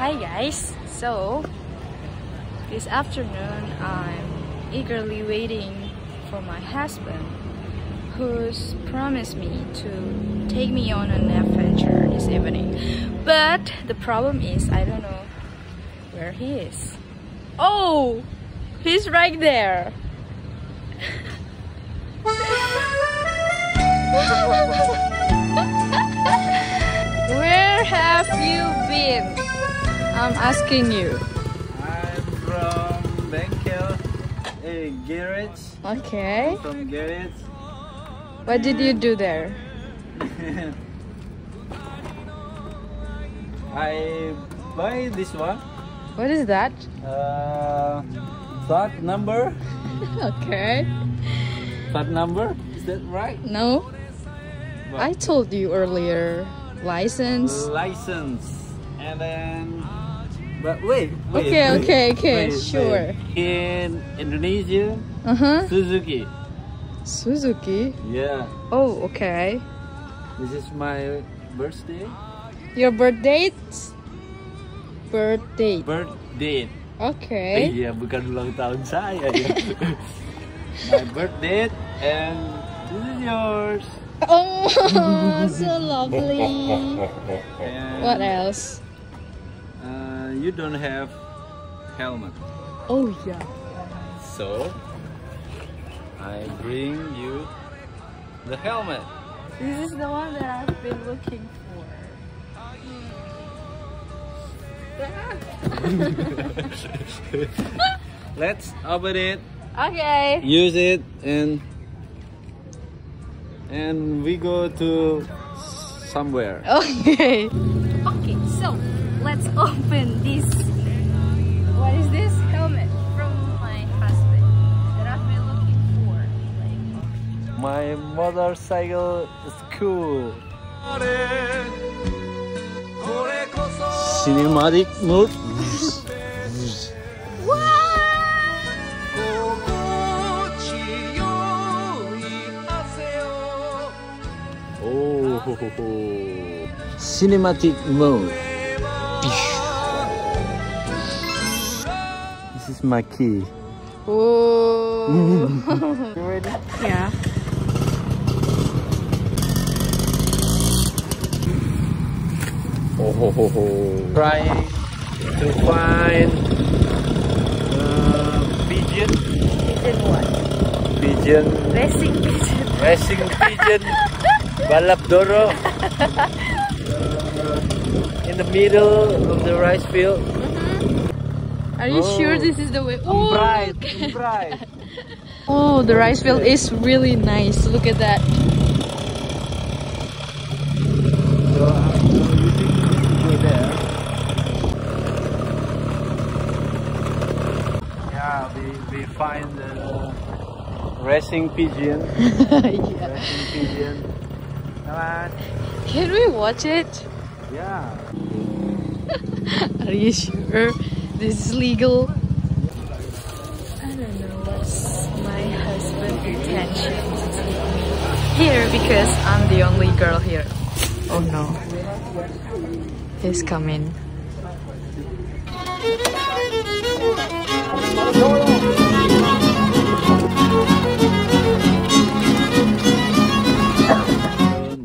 Hi guys, so this afternoon I'm eagerly waiting for my husband who's promised me to take me on an adventure this evening. But the problem is I don't know where he is. Oh, he's right there. Where have you been? I'm asking you. I'm from Bengkel, a garage. Okay. From garage. What did you do there? I buy this one. What is that? Uh, third number. Okay. Third number. Is that right? No, What? I told you earlier. License. license and then. But wait. wait Okay, wait, okay, okay, wait, sure. In Indonesia, Uh huh. Suzuki. Suzuki. Yeah. Oh, okay. This is my birthday. Your birth date? Birth date. Birth date. Okay. Iya, bukan ulang tahun saya ya. My birth date and this is yours. Oh, so lovely. And, What else? Uh, you don't have helmet, Oh yeah. so I bring you the helmet. This is the one that I've been looking for. Let's open it, Okay. use it, and and we go to somewhere. Okay. Okay, so let's open this. What is this? Helmet from my husband that I've been looking for. Like, My motorcycle is cool. Cinematic mood. Oh, cinematic mode. This is my key. Oh. You ready? yeah. Oh, ho, ho, ho. Trying to find uh, pigeon, Pigeon what? pigeon, Racing pigeon. racing pigeon, balap doro. the middle of the rice field. Are you Oh. sure this is the way? Oh, Bright, bright. oh, the rice field is really nice. Look at that. So, uh, so you think you need to go there? Yeah, we, we find the racing pigeon. yeah. Racing pigeon. Come on. Can we watch it? Yeah. Are you sure this is legal? I don't know what's my husband's intention to take me here because I'm the only girl here. Oh no. He's coming.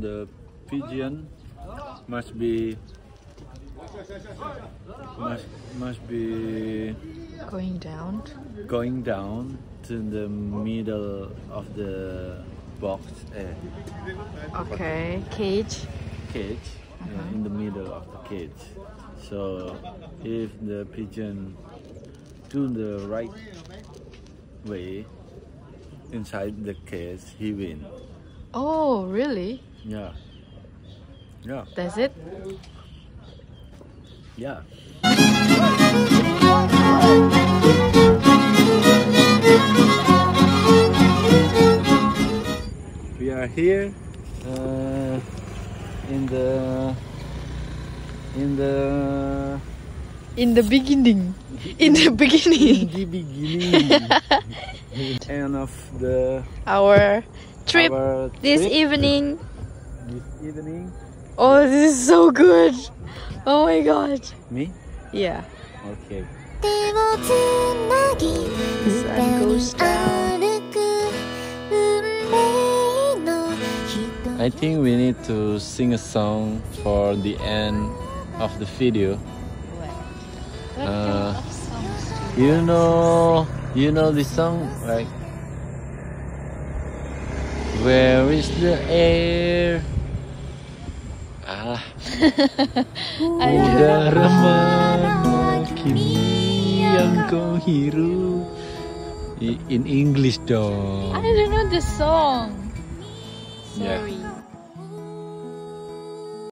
The pigeon must be must must be Going down. going down to the middle of the box Okay. Cage. cage yeah, uh-huh. in the middle of the cage so if the pigeon do the right way inside the cage he win Oh, really? yeah yeah That's it? Yeah we are here uh, in the in the In the beginning. In the beginning in beginning. the beginning end of the Our trip our this evening. this evening Oh, this is so good. Oh my god. me Yeah. Okay. Sun goes down. I think we need to sing a song for the end of the video. What Uh, kind of songs do You know, you know this song, right? Where is the air? Ah, don't udara mana kini yang kau hirup? In English dong. I don't know the song. Yeah. Sorry.